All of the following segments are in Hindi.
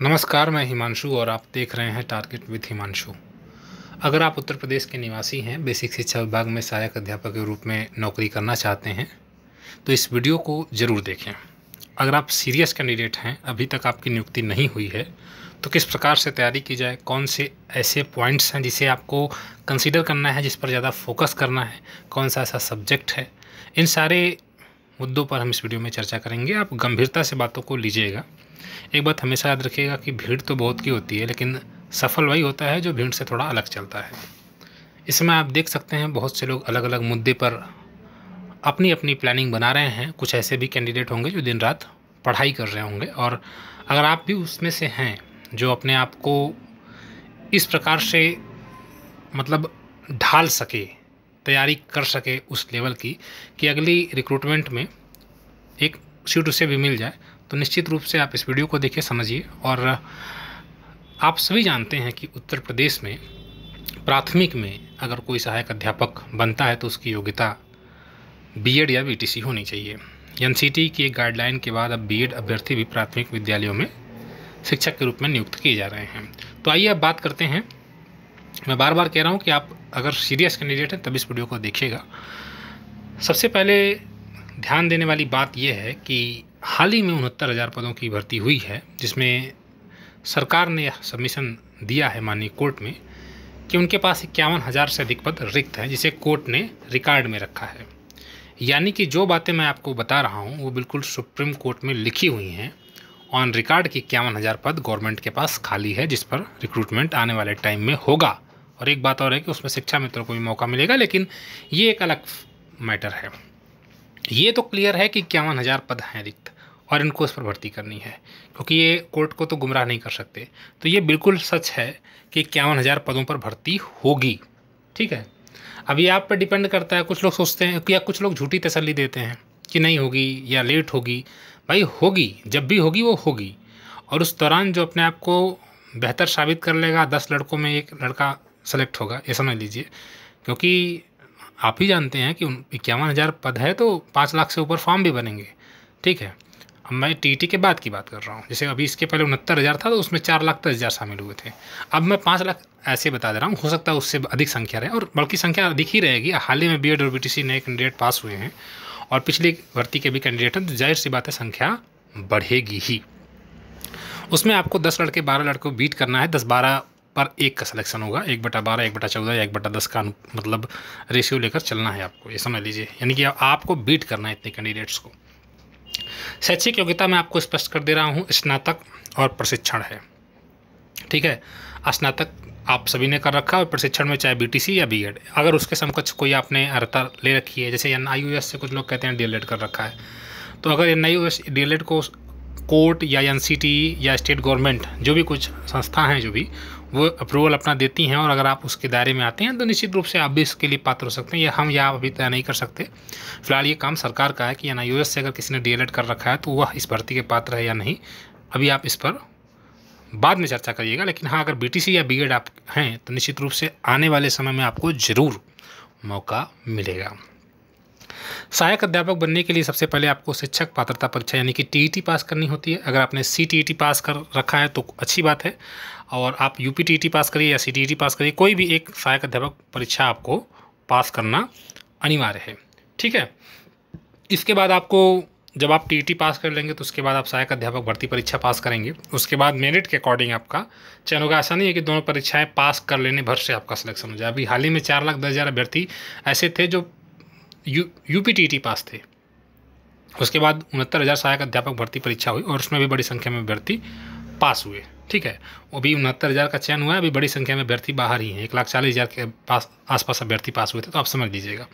नमस्कार, मैं हिमांशु और आप देख रहे हैं टारगेट विथ हिमांशु। अगर आप उत्तर प्रदेश के निवासी हैं, बेसिक शिक्षा विभाग में सहायक अध्यापक के रूप में नौकरी करना चाहते हैं तो इस वीडियो को ज़रूर देखें। अगर आप सीरियस कैंडिडेट हैं, अभी तक आपकी नियुक्ति नहीं हुई है तो किस प्रकार से तैयारी की जाए, कौन से ऐसे पॉइंट्स हैं जिसे आपको कंसिडर करना है, जिस पर ज़्यादा फोकस करना है, कौन सा ऐसा सब्जेक्ट है, इन सारे मुद्दों पर हम इस वीडियो में चर्चा करेंगे। आप गंभीरता से बातों को लीजिएगा। एक बात हमेशा याद रखिएगा कि भीड़ तो बहुत की होती है, लेकिन सफल वही होता है जो भीड़ से थोड़ा अलग चलता है। इसमें आप देख सकते हैं बहुत से लोग अलग अलग मुद्दे पर अपनी अपनी प्लानिंग बना रहे हैं। कुछ ऐसे भी कैंडिडेट होंगे जो दिन रात पढ़ाई कर रहे होंगे और अगर आप भी उसमें से हैं जो अपने आप को इस प्रकार से मतलब ढाल सके, तैयारी कर सके उस लेवल की कि अगली रिक्रूटमेंट में एक सीट उसे भी मिल जाए तो निश्चित रूप से आप इस वीडियो को देखिए, समझिए। और आप सभी जानते हैं कि उत्तर प्रदेश में प्राथमिक में अगर कोई सहायक अध्यापक बनता है तो उसकी योग्यता बीएड या बीटीसी होनी चाहिए। एनसीटी की गाइडलाइन के बाद अब बीएड अभ्यर्थी भी प्राथमिक विद्यालयों में शिक्षक के रूप में नियुक्त किए जा रहे हैं। तो आइए अब बात करते हैं। मैं बार बार कह रहा हूँ कि आप अगर सीरियस कैंडिडेट हैं, तब इस वीडियो को देखिएगा। सबसे पहले ध्यान देने वाली बात यह है कि हाल ही में उनहत्तर हज़ार पदों की भर्ती हुई है, जिसमें सरकार ने यह सबमिशन दिया है माननीय कोर्ट में कि उनके पास इक्यावन हज़ार से अधिक पद रिक्त हैं, जिसे कोर्ट ने रिकॉर्ड में रखा है। यानी कि जो बातें मैं आपको बता रहा हूँ, वो बिल्कुल सुप्रीम कोर्ट में लिखी हुई हैं। ऑन रिकॉर्ड की इक्यावन हज़ार पद गवर्नमेंट के पास खाली है, जिस पर रिक्रूटमेंट आने वाले टाइम में होगा। और एक बात और है कि उसमें शिक्षा मित्रों को भी मौका मिलेगा, लेकिन ये एक अलग मैटर है। ये तो क्लियर है कि इक्यावन हज़ार पद हैं रिक्त। और इनको उस पर भर्ती करनी है, क्योंकि ये कोर्ट को तो गुमराह नहीं कर सकते। तो ये बिल्कुल सच है कि इक्यावन हज़ार पदों पर भर्ती होगी। ठीक है? अभी आप पर डिपेंड करता है, कुछ लोग सोचते हैं या कुछ लोग झूठी तसल्ली देते हैं कि नहीं होगी या लेट होगी। भाई होगी, जब भी होगी वो होगी। और उस दौरान जो अपने आप को बेहतर साबित कर लेगा, दस लड़कों में एक लड़का सेलेक्ट होगा, ये समझ लीजिए। क्योंकि आप ही जानते हैं कि इक्यावन हज़ार पद है तो पाँच लाख से ऊपर फॉर्म भी बनेंगे। ठीक है? अब मैं टी के बाद की बात कर रहा हूँ। जैसे अभी इसके पहले उनहत्तर हज़ार था तो उसमें चार लाख दस हज़ार शामिल हुए थे। अब मैं पाँच लाख ऐसे बता दे रहा हूँ, हो सकता है उससे अधिक संख्या रहे और बल्कि संख्या अधिक ही रहेगी। हाल ही में बी और बीटीसी नए कैंडिडेट पास हुए हैं और पिछली भर्ती के भी कैंडिडेट हैं तो ज़ाहिर सी बात है संख्या बढ़ेगी ही। उसमें आपको दस लड़के, बारह लड़कों को बीट करना है। दस बारह पर एक का सिलेक्शन होगा। एक बटा बारह, एक बटा चौदह या एक बटा दस का मतलब रेशियो लेकर चलना है आपको। ये समझ लीजिए। यानी कि आपको बीट करना है इतने कैंडिडेट्स को। शैक्षिक योग्यता मैं आपको स्पष्ट कर दे रहा हूँ, स्नातक और प्रशिक्षण है। ठीक है? स्नातक आप सभी ने कर रखा और प्रशिक्षण में चाहे बीटीसी या बीएड अगर उसके समकक्ष कोई आपने अर्हता ले रखी है, जैसे एन से कुछ लोग कहते हैं डी कर रखा है तो अगर एन आई डी को कोर्ट या एनसीटी या स्टेट गवर्नमेंट, जो भी कुछ संस्था हैं, जो भी वो अप्रूवल अपना देती हैं और अगर आप उसके दायरे में आते हैं तो निश्चित रूप से आप भी इसके लिए पात्र हो सकते हैं। या हम या अभी तय नहीं कर सकते। फ़िलहाल ये काम सरकार का है कि एन से अगर किसी ने डी कर रखा है तो वह इस भर्ती के पात्र है या नहीं, अभी आप इस पर बाद में चर्चा करिएगा। लेकिन हाँ अगर बीटीसी या बी आप हैं तो निश्चित रूप से आने वाले समय में आपको ज़रूर मौका मिलेगा। सहायक अध्यापक बनने के लिए सबसे पहले आपको शिक्षक पात्रता परीक्षा, यानी कि टीईटी पास करनी होती है। अगर आपने सी पास कर रखा है तो अच्छी बात है। और आप यू पी पास करिए या सी पास करिए, कोई भी एक सहायक अध्यापक परीक्षा आपको पास करना अनिवार्य है। ठीक है? इसके बाद आपको जब आप टी पास कर लेंगे तो उसके बाद आप सहायक अध्यापक भर्ती परीक्षा पास करेंगे। उसके बाद मेरिट के अकॉर्डिंग आपका चयन होगा। ऐसा नहीं है कि दोनों परीक्षाएँ पास कर लेने भर से आपका सिलेक्शन हो जाए। अभी हाल ही में चार लाख दस हज़ार अभ्यर्थी ऐसे थे जो यू यू पी पास थे। उसके बाद उनहत्तर हज़ार सहायक अध्यापक भर्ती परीक्षा हुई और उसमें भी बड़ी संख्या में अभ्यर्थी पास हुए। ठीक है, वो भी उनहत्तर हज़ार का चयन हुआ है, अभी बड़ी संख्या में अभ्यर्थी बाहर ही हैं। एक लाख चालीस हज़ार के पास, आसपास अभ्यर्थी पास हुए थे तो आप समझ लीजिएगा।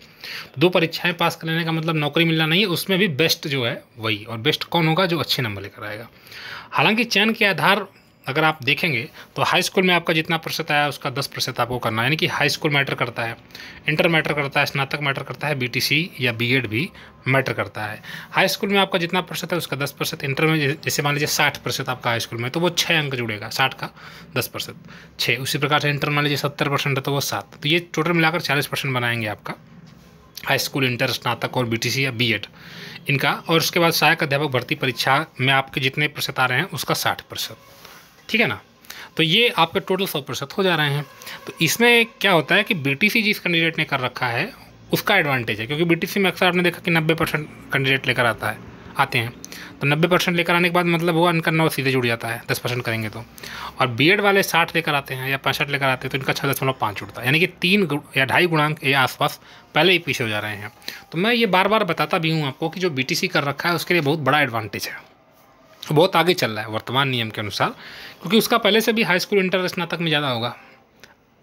दो परीक्षाएँ पास कर लेने का मतलब नौकरी मिलना नहीं है, उसमें भी बेस्ट जो है वही, और बेस्ट कौन होगा जो अच्छे नंबर लेकर आएगा। हालाँकि चयन के आधार अगर आप देखेंगे तो हाई स्कूल में आपका जितना प्रतिशत आया, उसका दस प्रतिशत आपको करना है। यानी कि हाई स्कूल मैटर करता है। इंटर मैटर करता है, स्नातक मैटर करता है बीटीसी या बीएड भी मैटर करता है। हाई स्कूल में आपका जितना प्रतिशत है, उसका दस प्रतिशत इंटर में जैसे मान लीजिए साठ प्रतिशत आपका हाई स्कूल में तो वो छः अंक जुड़ेगा, साठ का दस प्रतिशत छः उसी प्रकार से इंटर मान लीजिए सत्तर परसेंट है तो वो सात। तो ये टोटल मिलाकर चालीस परसेंट बनाएँगे आपका। हाई स्कूल इंटर स्नातक और बीटीसी या बीएड इनका, और उसके बाद सहायक अध्यापक भर्ती परीक्षा में आपके जितने प्रतिशत आ रहे हैं, उसका साठ प्रतिशत ठीक है ना? तो ये आपके टोटल सौ प्रतिशत हो जा रहे हैं। तो इसमें क्या होता है कि बीटीसी जिस कैंडिडेट ने कर रखा है, उसका एडवांटेज है, क्योंकि बीटीसी में अक्सर आपने देखा कि नब्बे परसेंट कैंडिडेट लेकर आता है, आते हैं। तो नब्बे परसेंट लेकर आने के बाद मतलब वो इनका नौ सीधे जुड़ जाता है, दस परसेंट करेंगे तो। और बी वाले साठ लेकर आते हैं या पैंसठ लेकर आते हैं तो इनका छः दशमलव पाँच जुड़ता है। यानी कि तीन या ढाई गुणांक या आसपास पहले ही पीछे हो जा रहे हैं। तो मैं ये बार बार बताता भी हूँ आपको कि जो बीटीसी कर रखा है, उसके लिए बहुत बड़ा एडवांटेज है। बहुत आगे चल रहा है वर्तमान नियम के अनुसार, क्योंकि उसका पहले से भी हाई स्कूल इंटर स्नातक में ज़्यादा होगा।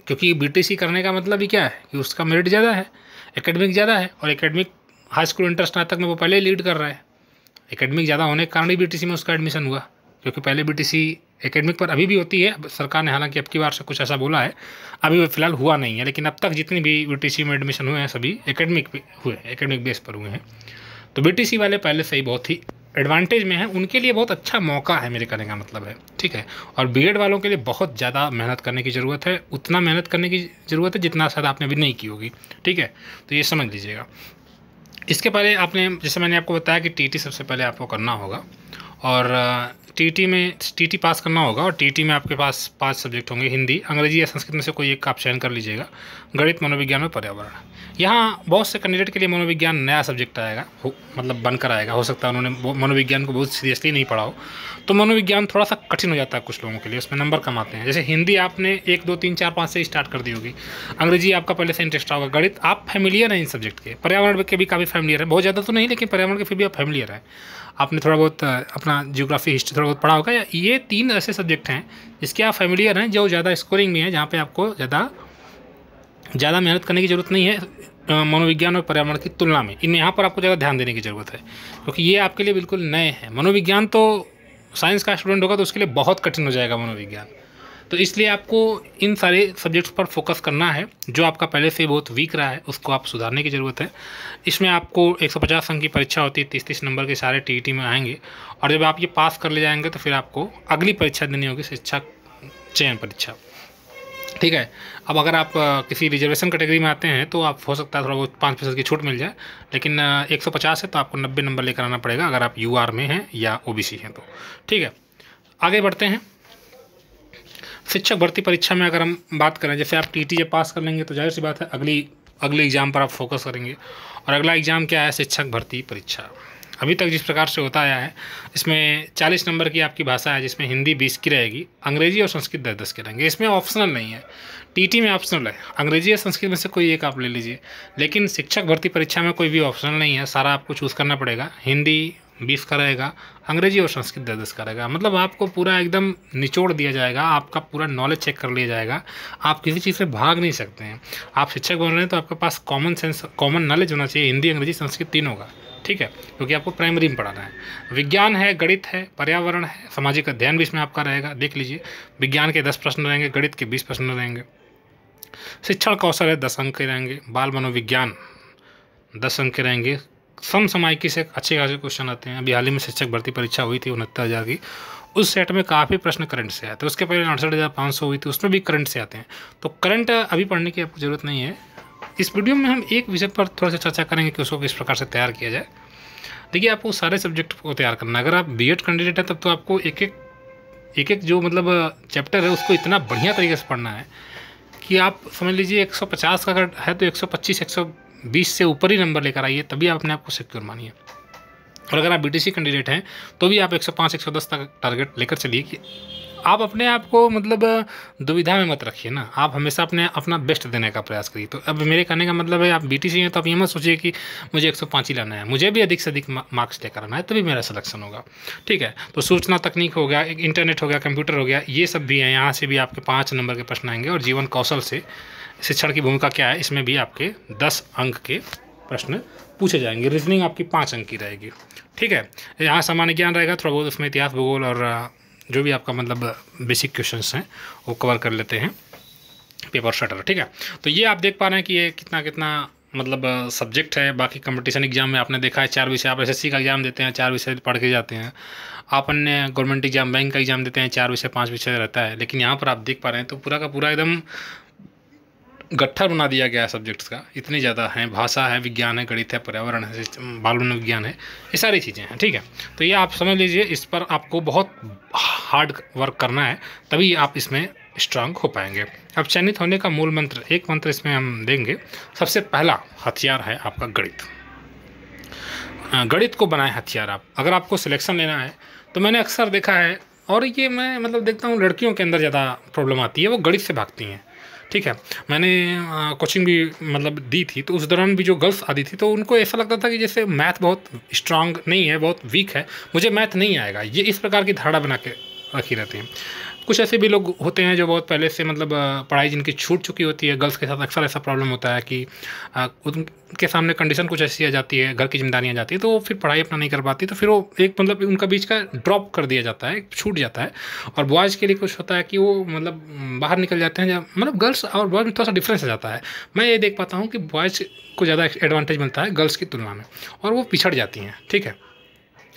क्योंकि बीटीसी करने का मतलब ही क्या है? कि उसका मेरिट ज़्यादा है एकेडमिक ज़्यादा है, और एकेडमिक हाई स्कूल इंटर स्नातक में वो पहले लीड कर रहा है। एकेडमिक ज़्यादा होने के कारण ही बीटीसी में उसका एडमिशन हुआ, क्योंकि पहले बीटीसी एकेडमिक पर अभी भी होती है सरकार ने हालाँकि अब की बार से कुछ ऐसा बोला है, अभी वो फ़िलहाल हुआ नहीं है, लेकिन अब तक जितनी भी बीटीसी में एडमिशन हुए हैं, सभी एकेडमिक हुए एकेडमिक बेस पर हुए हैं। तो बीटीसी वाले पहले से ही बहुत ही एडवांटेज में है, उनके लिए बहुत अच्छा मौका है मेरे कहने का मतलब है। ठीक है? और बी वालों के लिए बहुत ज़्यादा मेहनत करने की ज़रूरत है। उतना मेहनत करने की ज़रूरत है जितना शायद आपने अभी नहीं की होगी। ठीक है? तो ये समझ लीजिएगा। इसके पहले आपने, जैसे मैंने आपको बताया कि टी सबसे पहले आपको करना होगा। और टीटी में, टीटी पास करना होगा और टीटी में आपके पास पाँच सब्जेक्ट होंगे, हिंदी, अंग्रेज़ी या संस्कृत में से कोई एक आप चयन कर लीजिएगा। गणित, मनोविज्ञान और पर्यावरण। यहाँ बहुत से कैंडिडेट के लिए मनोविज्ञान नया सब्जेक्ट आएगा मतलब बनकर आएगा। हो सकता है उन्होंने मनोविज्ञान को बहुत सीरियसली नहीं पढ़ा हो। तो मनोविज्ञान थोड़ा सा कठिन हो जाता है कुछ लोगों के लिए, उसमें नंबर कम आते हैं। जैसे हिंदी आपने एक, दो, तीन, चार, पाँच से स्टार्ट कर दी होगी। अंग्रेज़ी आपका पहले से इंटरेस्ट होगा। गणित आप फैमिलियर हैं इन सब्जेक्ट के। पर्यावरण के भी काफ़ी फैमिलियर है। बहुत ज़्यादा तो नहीं, लेकिन पर्यावरण के फिर भी आप फैमिलियर हैं। आपने थोड़ा बहुत अपना जियोग्राफी हिस्ट्री थोड़ा बहुत पढ़ा होगा। या तीन ऐसे सब्जेक्ट हैं जिसके आप फेमिलियर हैं, जो ज़्यादा स्कोरिंग में है, जहाँ पर आपको ज़्यादा ज़्यादा मेहनत करने की ज़रूरत नहीं है मनोविज्ञान और पर्यावरण की तुलना में। इनमें यहाँ पर आपको ज़्यादा ध्यान देने की ज़रूरत है, क्योंकि ये आपके लिए बिल्कुल नए हैं। मनोविज्ञान तो साइंस का स्टूडेंट होगा तो उसके लिए बहुत कठिन हो जाएगा मनोविज्ञान। तो इसलिए आपको इन सारे सब्जेक्ट्स पर फोकस करना है, जो आपका पहले से बहुत वीक रहा है, उसको आप सुधारने की ज़रूरत है। इसमें आपको 150 अंक की परीक्षा होती है, तीस तीस नंबर के सारे टी में आएँगे, और जब आप ये पास कर ले जाएँगे तो फिर आपको अगली परीक्षा देनी होगी, शिक्षा चयन परीक्षा। ठीक है? अब अगर आप किसी रिजर्वेशन कैटेगरी में आते हैं तो आप, हो सकता है थोड़ा बहुत पाँच प्रतिशत की छूट मिल जाए, लेकिन 150 है तो आपको 90 नंबर लेकर आना पड़ेगा, अगर आप यूआर में हैं या ओबीसी हैं तो। ठीक है? आगे बढ़ते हैं। शिक्षक भर्ती परीक्षा में अगर हम बात करें, जैसे आप टी टी पास कर लेंगे तो ज़ाहिर सी बात है अगली, अगले एग्ज़ाम पर आप फोकस करेंगे। और अगला एग्ज़ाम क्या है? शिक्षक भर्ती परीक्षा। अभी तक जिस प्रकार से होता आया है, इसमें 40 नंबर की आपकी भाषा है, जिसमें हिंदी 20 की रहेगी, अंग्रेज़ी और संस्कृत दस दस के रहेंगे। इसमें ऑप्शनल नहीं है। टीटी में ऑप्शनल है। अंग्रेज़ी या संस्कृत में से कोई एक आप ले लीजिए। लेकिन शिक्षक भर्ती परीक्षा में कोई भी ऑप्शनल नहीं है। सारा आपको चूज़ करना पड़ेगा। हिंदी बीस का रहेगा अंग्रेज़ी और संस्कृत दस दस का रहेगा मतलब आपको पूरा एकदम निचोड़ दिया जाएगा, आपका पूरा नॉलेज चेक कर लिया जाएगा। आप किसी चीज़ से भाग नहीं सकते हैं। आप शिक्षक बन रहे हैं तो आपके पास कॉमन सेंस कॉमन नॉलेज होना चाहिए। हिंदी, अंग्रेज़ी, संस्कृत तीनों का, ठीक है? क्योंकि आपको प्राइमरी में पढ़ाना है। विज्ञान है, गणित है, पर्यावरण है, सामाजिक अध्ययन भी इसमें आपका रहेगा, देख लीजिए। विज्ञान के दस प्रश्न रहेंगे, गणित के बीस प्रश्न रहेंगे। शिक्षण कौशल है, दस अंक के रहेंगे। बाल मनोविज्ञान, दस अंक के रहेंगे। समसामयिकी से अच्छे खासे क्वेश्चन आते हैं। अभी हाल ही में शिक्षक भर्ती परीक्षा हुई थी, उनहत्तर हज़ार की। उस सेट में काफ़ी प्रश्न करंट से आते हैं उसके पहले अड़सठ हज़ार पाँच सौ हुई थी, उसमें भी करंट से आते हैं। तो करंट अभी पढ़ने की आपको ज़रूरत नहीं है। इस वीडियो में हम एक विषय पर थोड़ा सा चर्चा करेंगे कि उसको किस प्रकार से तैयार किया जाए। देखिए, आपको सारे सब्जेक्ट को तैयार करना अगर आप बी कैंडिडेट हैं, तब तो आपको एक एक एक एक जो मतलब चैप्टर है, उसको इतना बढ़िया तरीके से पढ़ना है कि आप समझ लीजिए 150 का अगर है तो 125 120 से ऊपर ही नंबर लेकर आइए, तभी आप अपने आप को सिक्योर मानिए। और अगर आप बीटीसी कैंडिडेट हैं तो भी आप 105 110 तक टारगेट लेकर चलिए कि आप अपने आप को मतलब दुविधा में मत रखिए ना। आप हमेशा अपने, अपना बेस्ट देने का प्रयास करिए। तो अब मेरे कहने का मतलब है, आप बी टी हैं तो आप ये मत सोचिए कि मुझे 105 ही लाना है। मुझे भी अधिक से अधिक मार्क्स लेकर आना है, तभी मेरा सिलेक्शन होगा। ठीक है? तो सूचना तकनीक हो गया इंटरनेट हो गया कंप्यूटर हो गया, ये सब भी है। यहाँ से भी आपके पाँच नंबर के प्रश्न आएँगे और जीवन कौशल से शिक्षण की भूमिका क्या है? इसमें भी आपके दस अंक के प्रश्न पूछे जाएँगे। रीजनिंग आपकी पाँच अंक की रहेगी। ठीक है? यहाँ सामान्य ज्ञान रहेगा, थोड़ा बहुत उसमें इतिहास, भूगोल और जो भी आपका मतलब बेसिक क्वेश्चंस हैं, वो कवर कर लेते हैं। पेपर शटर ठीक है? तो ये आप देख पा रहे हैं कि ये कितना कितना मतलब सब्जेक्ट है। बाकी कंपटीशन एग्ज़ाम में आपने देखा है, चार विषय आप एसएससी का एग्ज़ाम देते हैं, चार विषय पढ़ के जाते हैं। आप अन्य गवर्नमेंट एग्ज़ाम बैंक का एग्ज़ाम देते हैं, चार विषय, पाँच विषय रहता है। लेकिन यहाँ पर आप देख पा रहे हैं तो पूरा का पूरा एकदम गट्ठर बना दिया गया है सब्जेक्ट्स का। इतनी ज़्यादा हैं, भाषा है, विज्ञान है, गणित है, पर्यावरण है बाल विज्ञान है, ये सारी चीज़ें हैं, ठीक है? तो ये आप समझ लीजिए, इस पर आपको बहुत हार्ड वर्क करना है, तभी आप इसमें स्ट्रांग हो पाएँगे। अब चयनित होने का मूल मंत्र, एक मंत्र इसमें हम देंगे। सबसे पहला हथियार है आपका गणित। गणित को बनाए हथियार आप। अगर आपको सिलेक्शन लेना है तो मैंने अक्सर देखा है, और ये मैं मतलब देखता हूँ लड़कियों के अंदर ज़्यादा प्रॉब्लम आती है, वो गणित से भागती हैं। ठीक है, मैंने कोचिंग भी मतलब दी थी तो उस दौरान भी जो गर्ल्स आती थी तो उनको ऐसा लगता था कि जैसे मैथ बहुत स्ट्रांग नहीं है, बहुत वीक है, मुझे मैथ नहीं आएगा। ये इस प्रकार की धारणा बना के रखी रहती हैं। कुछ ऐसे भी लोग होते हैं जो बहुत पहले से मतलब पढ़ाई जिनकी छूट चुकी होती है, गर्ल्स के साथ अक्सर ऐसा प्रॉब्लम होता है कि उनके सामने कंडीशन कुछ ऐसी आ जाती है, घर की जिम्मेदारियाँ जाती है तो वो फिर पढ़ाई अपना नहीं कर पाती तो फिर वो एक मतलब उनका बीच का ड्रॉप कर दिया जाता है, छूट जाता है। और बॉयज़ के लिए कुछ होता है कि वो मतलब बाहर निकल जाते हैं मतलब गर्ल्स और बॉयज़ में थोड़ा सा डिफरेंस आ जाता है। मैं ये देख पाता हूँ कि बॉयज़ को ज़्यादा एडवांटेज मिलता है गर्ल्स की तुलना में, और वो पिछड़ जाती हैं, ठीक है?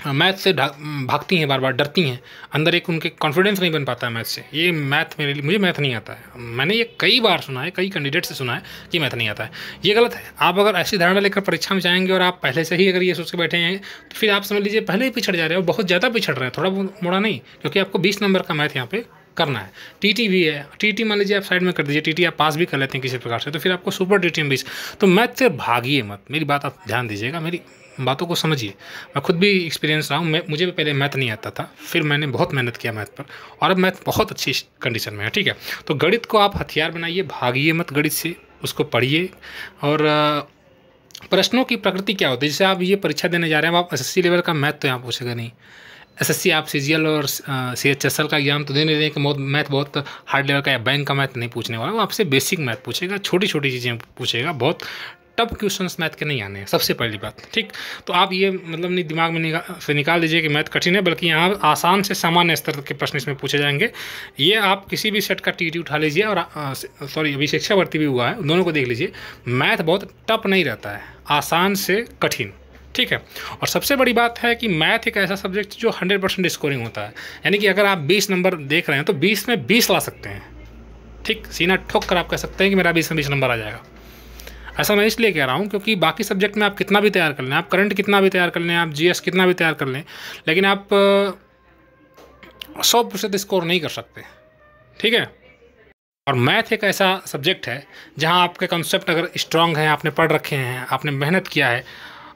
मैथ से भागती हैं बार बार डरती हैं। अंदर एक उनके कॉन्फिडेंस नहीं बन पाता है मैथ से। ये मैथ मेरे लिए, मुझे मैथ नहीं आता है। मैंने ये कई बार सुना है, कई कैंडिडेट से सुना है कि मैथ नहीं आता है। ये गलत है। आप अगर ऐसी धारणा लेकर परीक्षा में जाएँगे और आप पहले से ही अगर ये सोच के बैठे हैं तो फिर आप समझ लीजिए पहले ही पिछड़ जा रहे हैं और बहुत ज़्यादा पिछड़ रहे हैं। थोड़ा मोड़ा नहीं, क्योंकि आपको बीस नंबर का मैथ यहाँ पर करना है। टीटी भी है। टीटी मान लीजिए आप साइड में कर दीजिए। टीटी आप पास भी कर लेते हैं किसी प्रकार से तो फिर आपको सुपर टीटी में बीस तो मैथ से भागिए मत। मेरी बात आप ध्यान दीजिएगा। मेरी बातों को समझिए। मैं खुद भी एक्सपीरियंस रहा हूँ। मैं, मुझे भी पहले मैथ नहीं आता था। फिर मैंने बहुत मेहनत किया मैथ पर। और अब मैथ बहुत अच्छी कंडीशन में है, ठीक है? तो गणित को आप हथियार बनाइए, भागिए मत गणित से, उसको पढ़िए। और प्रश्नों की प्रकृति क्या होती है? जैसे आप ये परीक्षा देने जा रहे हैं आप एसएससी लेवल का मैथ तो यहाँ पूछेगा नहीं। एसएससी आप सीजीएल और सी एच एस एल का एग्ज़ाम तो देने दें कि मैथ बहुत हार्ड लेवल का या बैंक का मैथ नहीं पूछने वाला, वो आपसे बेसिक मैथ पूछेगा छोटी छोटी चीज़ें पूछेगा, बहुत टफ क्वेश्चन मैथ के नहीं आने हैं, सबसे पहली बात, ठीक? तो आप ये मतलब अपनी दिमाग में निकाल से निकाल दीजिए कि मैथ कठिन है, बल्कि यहाँ आसान से सामान्य स्तर के प्रश्न इसमें पूछे जाएँगे। ये आप किसी भी सेट का टी उठा लीजिए और सॉरी अभी शिक्षा भर्ती भी हुआ है, दोनों को देख लीजिए। मैथ बहुत टफ नहीं रहता है, आसान से कठिन, ठीक है? और सबसे बड़ी बात है कि मैथ एक ऐसा सब्जेक्ट जो 100 परसेंट स्कोरिंग होता है, यानी कि अगर आप 20 नंबर देख रहे हैं तो 20 में 20 ला सकते हैं, ठीक? सीना ठोक कर आप कह सकते हैं कि मेरा 20 में 20 नंबर आ जाएगा। ऐसा मैं इसलिए कह रहा हूँ क्योंकि बाकी सब्जेक्ट में आप कितना भी तैयार कर लें, आप करंट कितना भी तैयार कर लें, आप जीएस कितना भी तैयार कर लें, लेकिन आप, सौ प्रतिशत स्कोर नहीं कर सकते। ठीक है? और मैथ एक ऐसा सब्जेक्ट है, जहाँ आपके कंसेप्ट अगर स्ट्रांग हैं, आपने पढ़ रखे हैं, आपने मेहनत किया है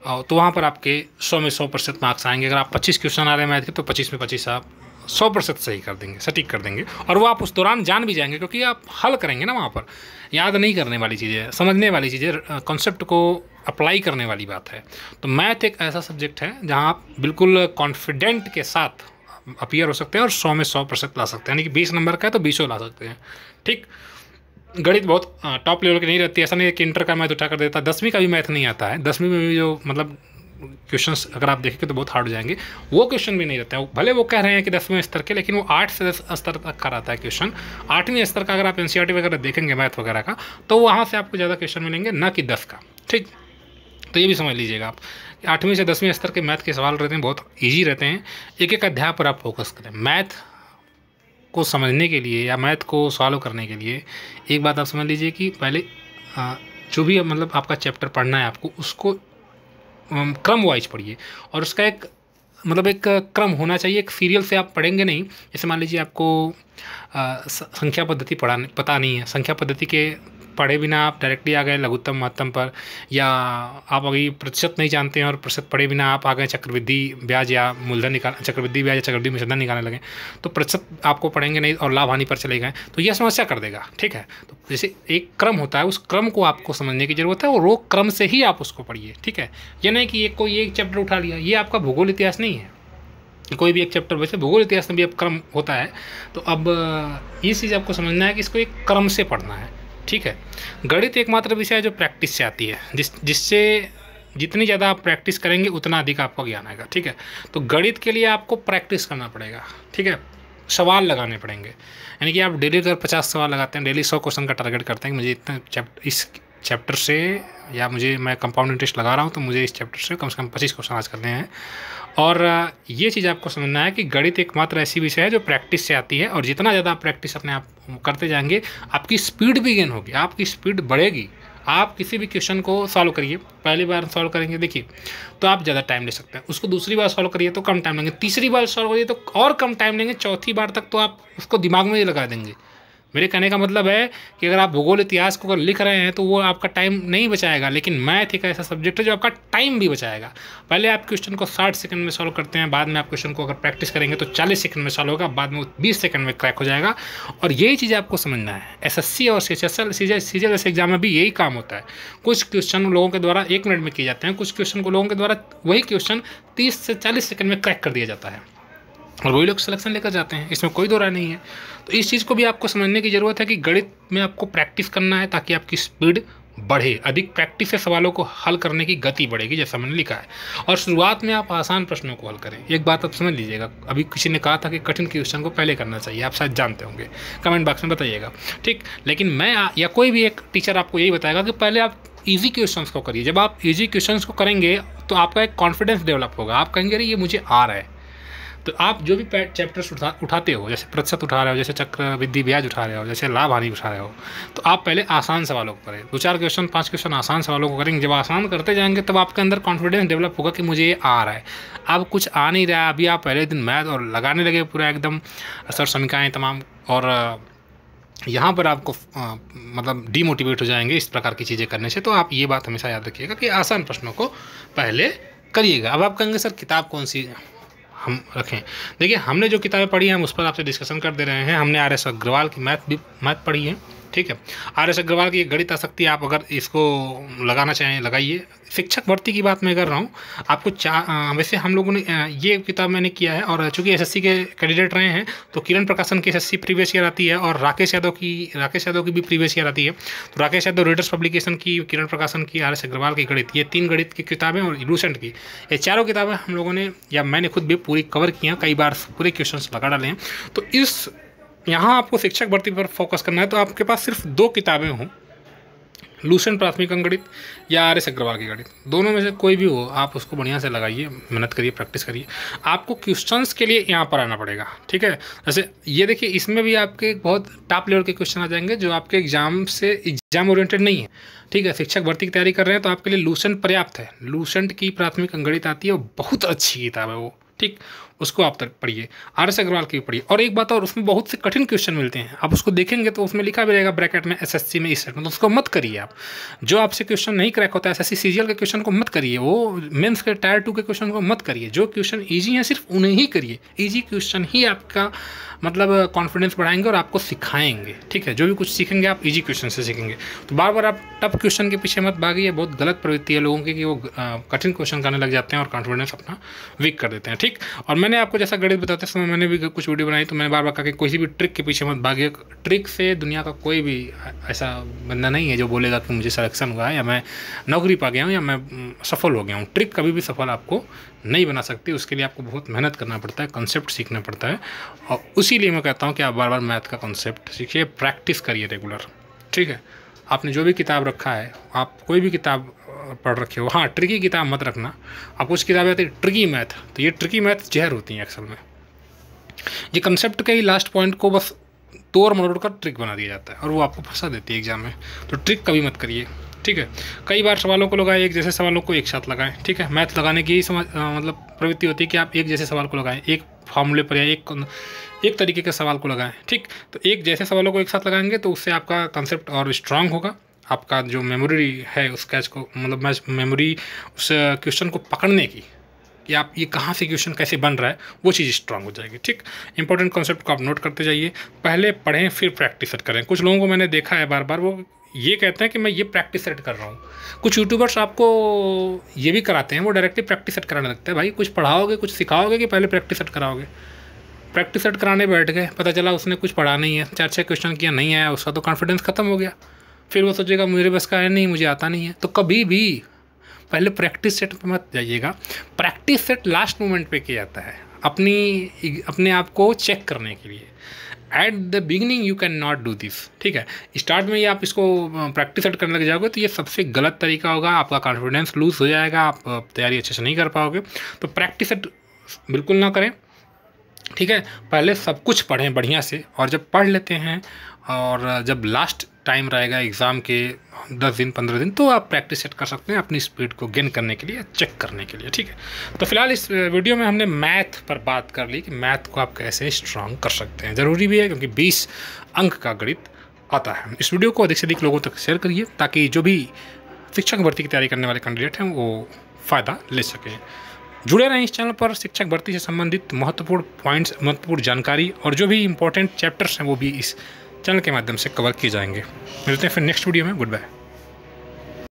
तो वहाँ पर आपके सौ में सौ प्रतिशत मार्क्स आएँगे। अगर आप पच्चीस क्वेश्चन आ रहे हैं मैथ के तो पच्चीस में पच्चीस आप सौ प्रतिशत सही कर देंगे, सटीक कर देंगे और वो आप उस दौरान जान भी जाएँगे क्योंकि आप हल करेंगे ना वहाँ पर। याद नहीं करने वाली चीज़ें, समझने वाली चीज़ें कॉन्सेप्ट को अप्लाई करने वाली बात है। तो मैथ एक ऐसा सब्जेक्ट है जहाँ आप बिल्कुल कॉन्फिडेंट के साथ अपियर हो सकते हैं और सौ में सौ प्रतिशत ला सकते हैं। यानी कि बीस नंबर का है तो बीसों ला सकते हैं। ठीक? गणित बहुत टॉप लेवल की नहीं रहती, ऐसा नहीं है कि इंटर का मैथ उठा कर देता। दसवीं का भी मैथ नहीं आता है। दसवीं में भी जो मतलब क्वेश्चंस अगर आप देखेंगे तो बहुत हार्ड हो जाएँगे। वो क्वेश्चन भी नहीं रहते हैं। भले वो कह रहे हैं कि दसवें स्तर के, लेकिन वो आठ से दस स्तर तक का रहता है क्वेश्चन आठवीं स्तर का अगर आप एन e वगैरह देखेंगे मैथ वगैरह का तो वहाँ से आपको ज़्यादा क्वेश्चन मिलेंगे, ना कि दस का। ठीक? तो ये भी समझ लीजिएगा आप। आठवीं से दसवीं स्तर के मैथ के सवाल रहते हैं, बहुत ईजी रहते हैं। एक एक अध्याय पर आप फोकस करें। मैथ को समझने के लिए या मैथ को सॉल्व करने के लिए, एक बात आप समझ लीजिए कि पहले जो भी मतलब आपका चैप्टर पढ़ना है आपको, उसको क्रम वाइज पढ़िए और उसका एक मतलब एक क्रम होना चाहिए, एक सीरियल से आप पढ़ेंगे नहीं, जैसे मान लीजिए आपको संख्या पद्धति पढ़ा पता नहीं है। संख्या पद्धति के पढ़े बिना आप डायरेक्टली आ गए लघुत्तम महत्तम पर, या आप अभी प्रतिशत नहीं जानते हैं और प्रतिशत पढ़े बिना आप आ गए चक्रवृद्धि ब्याज या मूलधन निकाल, चक्रवृद्धि ब्याज या चक्रवृद्धि मूलधन निकालने लगे तो प्रतिशत आपको पढ़ेंगे नहीं और लाभ हानि पर चले गए तो यह समस्या कर देगा, ठीक है? तो जैसे एक क्रम होता है, उस क्रम को आपको समझने की ज़रूरत है और वो क्रम से ही आप उसको पढ़िए, ठीक है? ये नहीं कि एक कोई एक चैप्टर उठा लिया, ये आपका भूगोल इतिहास नहीं है। कोई भी एक चैप्टर वैसे भूगोल इतिहास में भी अब क्रम होता है तो अब ये चीज़ आपको समझना है कि इसको एक क्रम से पढ़ना है। ठीक है। गणित एकमात्र विषय है जो प्रैक्टिस से आती है। जिस, जिससे जितनी ज़्यादा आप प्रैक्टिस करेंगे, उतना अधिक आपका ज्ञान आएगा, ठीक है। तो गणित के लिए आपको प्रैक्टिस करना पड़ेगा, ठीक है। सवाल लगाने पड़ेंगे। यानी कि आप डेली अगर पचास सवाल लगाते हैं, डेली सौ क्वेश्चन का टारगेट करते हैं कि मुझे इतना चैप्टर इस चैप्टर से, या मुझे, मैं कंपाउंड इंटरेस्ट लगा रहा हूँ तो मुझे इस चैप्टर से कम से कम पच्चीस क्वेश्चन आज करने हैं। और ये चीज़ आपको समझना है कि गणित एकमात्र ऐसी विषय है जो प्रैक्टिस से आती है, और जितना ज़्यादा आप प्रैक्टिस अपने आप करते जाएँगे, आपकी स्पीड भी गेन होगी, आपकी स्पीड बढ़ेगी। आप किसी भी क्वेश्चन को सॉल्व करिए, पहली बार सॉल्व करेंगे, देखिए तो आप ज़्यादा टाइम ले सकते हैं। उसको दूसरी बार सॉल्व करिए तो कम टाइम लेंगे। तीसरी बार सॉल्व करिए तो और कम टाइम लेंगे, चौथी बार तक तो आप उसको दिमाग में ही लगा देंगे। मेरे कहने का मतलब है कि अगर आप भूगोल इतिहास को अगर लिख रहे हैं तो वो आपका टाइम नहीं बचाएगा, लेकिन मैथ एक ऐसा सब्जेक्ट है जो आपका टाइम भी बचाएगा। पहले आप क्वेश्चन को साठ सेकंड में सॉल्व करते हैं, बाद में आप क्वेश्चन को अगर प्रैक्टिस करेंगे तो चालीस सेकंड में सॉल्व होगा, बाद में बीस सेकंड में क्रैक हो जाएगा। और यही चीज़ आपको समझना है। एसएससी और सी एस एल सी जैसे एग्ज़ाम में भी यही काम होता है। कुछ क्वेश्चन लोगों के द्वारा एक मिनट में किए जाते हैं, कुछ क्वेश्चन को लोगों के द्वारा वही क्वेश्चन तीस से चालीस सेकंड में क्रैक कर दिया जाता है। और वही लोग सिलेक्शन लेकर जाते हैं। इसमें कोई दो राय नहीं है। तो इस चीज़ को भी आपको समझने की ज़रूरत है कि गणित में आपको प्रैक्टिस करना है ताकि आपकी स्पीड बढ़े। अधिक प्रैक्टिस से सवालों को हल करने की गति बढ़ेगी, जैसा मैंने लिखा है। और शुरुआत में आप आसान प्रश्नों को हल करें। एक बात आप समझ लीजिएगा। अभी किसी ने कहा था कि कठिन क्वेश्चन को पहले करना चाहिए। आप शायद जानते होंगे। कमेंट बॉक्स में बताइएगा। ठीक? लेकिन मैं या कोई भी एक टीचर आपको यही बताएगा कि पहले आप ईजी क्वेश्चंस को करिए। जब आप ईजी क्वेश्चंस को करेंगे तो आपका एक कॉन्फिडेंस डेवलप होगा। आप कहेंगे, अरे, ये मुझे आ रहा है। तो आप जो भी चैप्टर्स उठा उठाते हो जैसे प्रतिशत उठा रहे हो जैसे चक्र विद्धि ब्याज उठा रहे हो जैसे लाभ हानि उठा रहे हो तो आप पहले आसान सवालों को करें। दो चार क्वेश्चन पाँच क्वेश्चन आसान सवालों को करेंगे। जब आसान करते जाएँगे तब आपके अंदर कॉन्फिडेंस डेवलप होगा कि मुझे ये आ रहा है। अब कुछ आ नहीं रहा है। अभी आप पहले दिन मैथ और लगाने लगे पूरा एकदम। सर समीकाएँ तमाम। और यहाँ पर आपको आ, मतलब डीमोटिवेट हो जाएँगे इस प्रकार की चीज़ें करने से। तो आप ये बात हमेशा याद रखिएगा कि आसान प्रश्नों को पहले करिएगा। अब आप कहेंगे सर किताब कौन सी हम रखें। देखिए, हमने जो किताबें पढ़ी हैं, हम उस पर आपसे डिस्कशन कर दे रहे हैं। हमने आर एस अग्रवाल की मैथ भी मैथ पढ़ी है। ठीक है। आर एस अग्रवाल की गणित आसक्ति आप अगर इसको लगाना चाहें, लगाइए। शिक्षक भर्ती की बात मैं कर रहा हूँ। आपको चा वैसे हम लोगों ने ये किताब मैंने किया है और चूँकि एसएससी के कैंडिडेट रहे हैं तो किरण प्रकाशन की एसएससी प्रीवियस ईयर आती है और राकेश यादव की, राकेश यादव की भी प्रीवियस ईयर आती है। तो राकेश यादव रीडर्स पब्लिकेशन की, किरण प्रकाशन की, आर एस अग्रवाल की गणित, ये तीन गणित की किताबें और लूसेंट की। ये चारों किताबें हम लोगों ने, या मैंने खुद भी पूरी कवर की हैं कई बार पूरे क्वेश्चन लगा डाले हैं। तो इस यहाँ आपको शिक्षक भर्ती पर फोकस करना है तो आपके पास सिर्फ़ दो किताबें हों। लूसेंट प्राथमिक अंगणित या आर एस अग्रवाल की गणित। दोनों में से कोई भी हो, आप उसको बढ़िया से लगाइए, मेहनत करिए प्रैक्टिस करिए। आपको क्वेश्चंस के लिए यहाँ पर आना पड़ेगा, ठीक है? जैसे ये देखिए, इसमें भी आपके बहुत टॉप लेवल के क्वेश्चन आ जाएँगे, जो आपके एग्ज़ाम से एग्ज़ाम ओरिएंटेड नहीं है, ठीक है? शिक्षक भर्ती की तैयारी कर रहे हैं तो आपके लिए लूसेंट पर्याप्त है। लूसेंट की प्राथमिक अंगणित आती है और बहुत अच्छी किताब है वो, ठीक? उसको आप तक पढ़िए। आर एस अग्रवाल की पढ़िए। और एक बात और, उसमें बहुत से कठिन क्वेश्चन मिलते हैं। आप उसको देखेंगे तो उसमें लिखा भी रहेगा ब्रैकेट में एसएससी में इस सेट में तो उसको मत करिए आप। जो आपसे क्वेश्चन नहीं क्रैक होता है एस एस के क्वेश्चन को मत करिए। वो मेन्स के टायर टू के क्वेश्चन को मत करिए। जो क्वेश्चन ईजी हैं, सिर्फ़ उन्हें ही करिए। ईजी क्वेश्चन ही आपका मतलब कॉन्फिडेंस बढ़ाएँगे और आपको सिखाएँगे। ठीक है? जो भी कुछ सीखेंगे, आप इजी क्वेश्चन से सीखेंगे। तो बार बार आप टफ क्वेश्चन के पीछे मत भागिए। बहुत गलत प्रवृत्ति है लोगों की कि वो कठिन क्वेश्चन करने लग जाते हैं और कॉन्फिडेंस अपना वीक कर देते हैं। ठीक? और मैंने आपको जैसा गणित बताते समय मैंने भी कुछ वीडियो बनाई तो मैंने बार बार कहा कि किसी भी ट्रिक के पीछे मत भागिए। ट्रिक से दुनिया का कोई भी ऐसा बंदा नहीं है जो बोलेगा कि मुझे सलेक्शन हुआ है या मैं नौकरी पा गया हूँ या मैं सफल हो गया हूँ। ट्रिक कभी भी सफल आपको नहीं बना सकती। उसके लिए आपको बहुत मेहनत करना पड़ता है कंसेप्ट सीखना पड़ता है। और उसी लिए मैं कहता हूँ कि आप बार बार मैथ का कंसेप्ट सीखिए प्रैक्टिस करिए रेगुलर ठीक है? आपने जो भी किताब रखा है, आप कोई भी किताब पढ़ रखे हो। हाँ ट्रिकी किताब मत रखना। आप कुछ किताबें आती है ट्रिकी मैथ तो ये ट्रिकी मैथ जहर होती हैं अक्सर में। ये कंसेप्ट के ही लास्ट पॉइंट को बस तोड़ मरोड़ कर ट्रिक बना दिया जाता है और वो आपको फंसा देती है एग्ज़ाम में। तो ट्रिक कभी मत करिए, ठीक है? कई बार सवालों को लगाएँ, एक जैसे सवालों को एक साथ लगाएँ, ठीक है? मैथ लगाने की समझ मतलब प्रवृत्ति होती है कि आप एक जैसे सवाल को लगाएँ, एक फॉर्मूले पर या एक एक तरीके के सवाल को लगाएँ, ठीक? तो एक जैसे सवालों को एक साथ लगाएँगे तो उससे आपका कंसेप्ट और स्ट्रांग होगा। आपका जो मेमोरी है उस कैच को मतलब मैच मेमोरी उस क्वेश्चन को पकड़ने की, कि आप ये कहाँ से क्वेश्चन कैसे बन रहा है, वो चीज़ स्ट्रांग हो जाएगी, ठीक? इंपॉर्टेंट कॉन्सेप्ट को आप नोट करते जाइए। पहले पढ़ें, फिर प्रैक्टिस करें। कुछ लोगों को मैंने देखा है बार बार वो ये कहते हैं कि मैं ये प्रैक्टिस सेट कर रहा हूँ। कुछ यूट्यूबर्स आपको ये भी कराते हैं, वो डायरेक्टली प्रैक्टिस सेट कराने लगते हैं, भाई, कुछ पढ़ाओगे, कुछ सिखाओगे कि पहले प्रैक्टिस सेट कराओगे? प्रैक्टिस सेट कराने बैठ गए, पता चला उसने कुछ पढ़ा नहीं है चार छः क्वेश्चन किया, नहीं आया, उसका तो कॉन्फिडेंस खत्म हो गया। फिर वो सोचेगा, मेरे बस का है नहीं, मुझे आता नहीं है। तो कभी भी पहले प्रैक्टिस सेट पर मत जाइएगा। प्रैक्टिस सेट लास्ट मोमेंट पे किया जाता है, अपनी अपने आप को चेक करने के लिए। At the beginning you can not do this ठीक है? स्टार्ट में ही आप इसको प्रैक्टिस सेट करने लग जाओगे तो ये सबसे गलत तरीका होगा, आपका कॉन्फिडेंस लूज हो जाएगा, आप तैयारी अच्छे से नहीं कर पाओगे। तो प्रैक्टिस सेट बिल्कुल ना करें। ठीक है? पहले सब कुछ पढ़ें बढ़िया से और जब पढ़ लेते हैं और जब लास्ट टाइम रहेगा एग्ज़ाम के दस दिन, पंद्रह दिन तो आप प्रैक्टिस सेट कर सकते हैं अपनी स्पीड को गेन करने के लिए चेक करने के लिए, ठीक है? तो फ़िलहाल इस वीडियो में हमने मैथ पर बात कर ली कि मैथ को आप कैसे स्ट्रांग कर सकते हैं। ज़रूरी भी है क्योंकि बीस अंक का गणित आता है। इस वीडियो को अधिक से अधिक लोगों तक शेयर करिए ताकि जो भी शिक्षक भर्ती की तैयारी करने वाले कैंडिडेट हैं वो फ़ायदा ले सकें। जुड़े रहें इस चैनल पर। शिक्षक भर्ती से संबंधित महत्वपूर्ण पॉइंट्स महत्वपूर्ण जानकारी और जो भी इंपॉर्टेंट चैप्टर्स हैं, वो भी इस चैनल के माध्यम से कवर किए जाएँगे। मिलते हैं फिर नेक्स्ट वीडियो में। Good bye